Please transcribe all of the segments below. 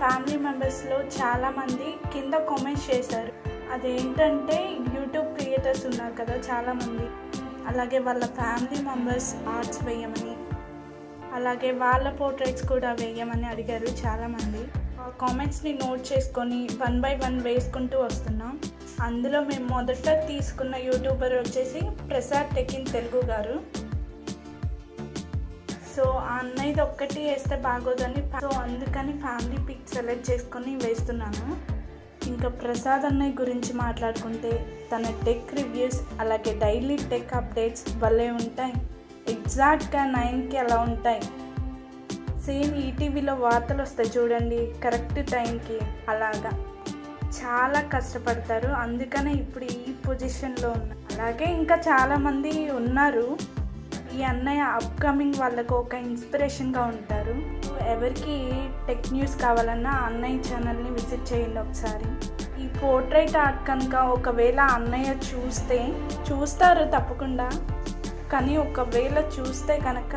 Family మెంబర్స్లో చాలామంది కింద కామెంట్స్ చేశారు. అదేంటంటే యూట్యూబ్ క్రియేటర్స్ ఉన్నారు కదా చాలామంది. అలాగే వాళ్ళ ఫ్యామిలీ మెంబర్స్ ఆర్ట్స్ వేయమని అలాగే వాళ్ళ పోర్ట్రేట్స్ కూడా వేయమని అడిగారు చాలామంది. ఆ కామెంట్స్ని నోట్ చేసుకొని వన్ బై వన్ వేసుకుంటూ వస్తున్నాం. అందులో మేము మొదట తీసుకున్న యూట్యూబర్ వచ్చేసి ప్రసాద్ టెకిన్ తెలుగు గారు. సో ఆ అన్నయ్యది ఒక్కటి వేస్తే బాగోదని సో అందుకని ఫ్యామిలీ పిక్ సెలెక్ట్ చేసుకొని వేస్తున్నాను. ఇంకా ప్రసాద్ అన్నయ్య గురించి మాట్లాడుకుంటే తన టెక్ రివ్యూస్ అలాగే డైలీ టెక్ అప్డేట్స్ భలే ఉంటాయి. ఎగ్జాక్ట్గా నైన్కి అలా ఉంటాయి. సేమ్ ఈటీవీలో వార్తలు వస్తాయి చూడండి కరెక్ట్ టైంకి అలాగా. చాలా కష్టపడతారు. అందుకనే ఇప్పుడు ఈ పొజిషన్లో ఉన్నారు అలాగే ఇంకా చాలామంది ఉన్నారు. ఈ అన్నయ్య అప్కమింగ్ వాళ్ళకు ఒక ఇన్స్పిరేషన్గా ఉంటారు. ఎవరికి టెక్ న్యూస్ కావాలన్నా అన్నయ్య ఛానల్ని విజిట్ చేయండి ఒకసారి. ఈ పోర్ట్రైట్ ఆర్ట్ కనుక ఒకవేళ అన్నయ్య చూస్తే చూస్తారు తప్పకుండా. కానీ ఒకవేళ చూస్తే కనుక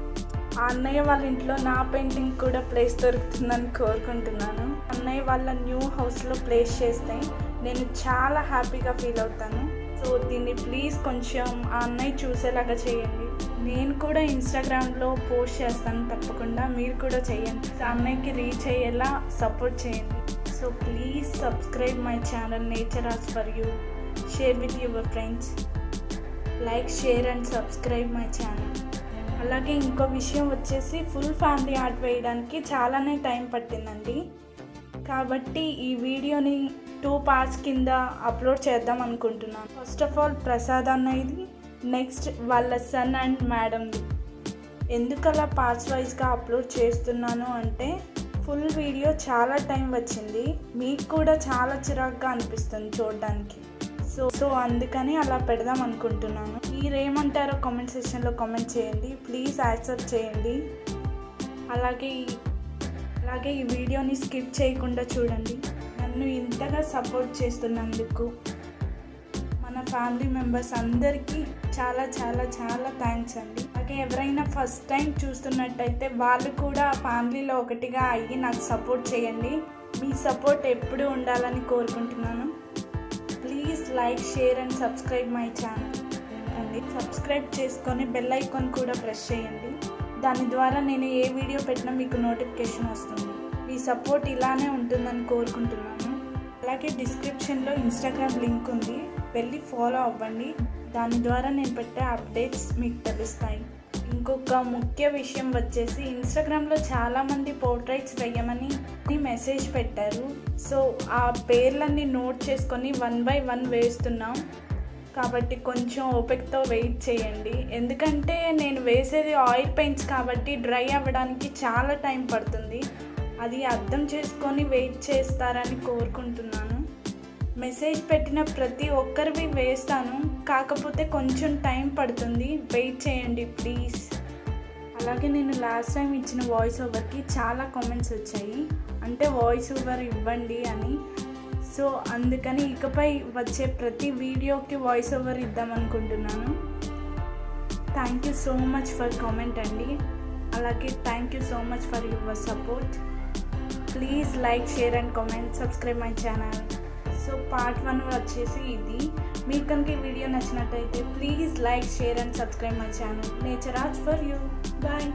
ఆ అన్నయ్య వాళ్ళ ఇంట్లో నా పెయింటింగ్ కూడా ప్లేస్ దొరుకుతుందని కోరుకుంటున్నాను. అన్నయ్య వాళ్ళ న్యూ హౌస్లో ప్లేస్ చేస్తే నేను చాలా హ్యాపీగా ఫీల్ అవుతాను. సో దీన్ని ప్లీజ్ కొంచెం ఆ అన్నయ్య చూసేలాగా చేయండి. నేను కూడా ఇన్స్టాగ్రామ్లో పోస్ట్ చేస్తాను తప్పకుండా మీరు కూడా చేయండి. ఆ అన్నయ్యకి రీచ్ అయ్యేలా సపోర్ట్ చేయండి. So please subscribe my channel nature as for you share with your friends like share and subscribe my channel అలాగే ఇంకో విషయం వచ్చేసి ఫుల్ ఫ్యామిలీ ఆర్ట్ వేయడానికి చాలానే టైం పట్టిందండి. కాబట్టి ఈ వీడియోని టూ పార్ట్స్ కింద అప్లోడ్ చేద్దాం అనుకుంటున్నాను. ఫస్ట్ ఆఫ్ ఆల్ ప్రసాద్ అన్నది నెక్స్ట్ వాళ్ళ సన్ అండ్ మేడంది ఎందుకు అలా పార్ట్స్ వైజ్గా అప్లోడ్ చేస్తున్నాను అంటే ఫుల్ వీడియో చాలా టైం వచ్చింది. మీకు కూడా చాలా చిరాగ్గా అనిపిస్తుంది చూడడానికి. సో సో అందుకని అలా పెడదాం అనుకుంటున్నాను. మీరేమంటారో కామెంట్ సెక్షన్లో కామెంట్ చేయండి. ప్లీజ్ యాక్సెప్ట్ చేయండి. అలాగే అలాగే ఈ వీడియోని స్కిప్ చేయకుండా చూడండి. నువ్వు ఇంతగా సపోర్ట్ చేస్తున్నందుకు మన ఫ్యామిలీ మెంబర్స్ అందరికీ చాలా చాలా చాలా థ్యాంక్స్ అండి. అలాగే ఎవరైనా ఫస్ట్ టైం చూస్తున్నట్టయితే వాళ్ళు కూడా ఫ్యామిలీలో ఒకటిగా అయ్యి నాకు సపోర్ట్ చేయండి. మీ సపోర్ట్ ఎప్పుడూ ఉండాలని కోరుకుంటున్నాను. Please like share and subscribe my channel అండి. సబ్స్క్రైబ్ చేసుకొని బెల్ ఐకాన్ కూడా ప్రెస్ చేయండి. దాని ద్వారా నేను ఏ వీడియో పెట్టినా మీకు నోటిఫికేషన్ వస్తుంది. మీ సపోర్ట్ ఇలానే ఉంటుందని కోరుకుంటున్నాను. అలాగే డిస్క్రిప్షన్లో ఇన్స్టాగ్రామ్ లింక్ ఉంది. వెళ్ళి ఫాలో అవ్వండి. దాని ద్వారా నేను పెట్టే అప్డేట్స్ మీకు తెలుస్తాయి. ఇంకొక ముఖ్య విషయం వచ్చేసి ఇన్స్టాగ్రామ్లో చాలామంది పోర్ట్రైట్స్ వేయమని మెసేజ్ పెట్టారు. సో ఆ పేర్లన్నీ నోట్ చేసుకొని వన్ బై వన్ వేస్తున్నాం. కాబట్టి కొంచెం ఓపికతో వెయిట్ చేయండి. ఎందుకంటే నేను వేసేది ఆయిల్ పెయింట్స్ కాబట్టి డ్రై అవ్వడానికి చాలా టైం పడుతుంది. అది అర్థం చేసుకొని వెయిట్ చేస్తారని కోరుకుంటున్నాను. మెసేజ్ పెట్టిన ప్రతి ఒక్కరివి వేస్తాను. కాకపోతే కొంచెం టైం పడుతుంది. వెయిట్ చేయండి ప్లీజ్ అలాగే నేను లాస్ట్ టైం ఇచ్చిన వాయిస్ ఓవర్కి చాలా కామెంట్స్ వచ్చాయి. అంటే వాయిస్ ఓవర్ ఇవ్వండి అని. సో అందుకని ఇకపై వచ్చే ప్రతి వీడియోకి వాయిస్ ఓవర్ ఇద్దాం అనుకుంటున్నాను. Thank you so much for comment అండి. అలాగే thank you so much for your support please like share and comment subscribe my channel so part one వచ్చేసి ఇది. మీకు కనుక ఈ వీడియో నచ్చినట్టయితే please like share and subscribe my channel nature as for you bye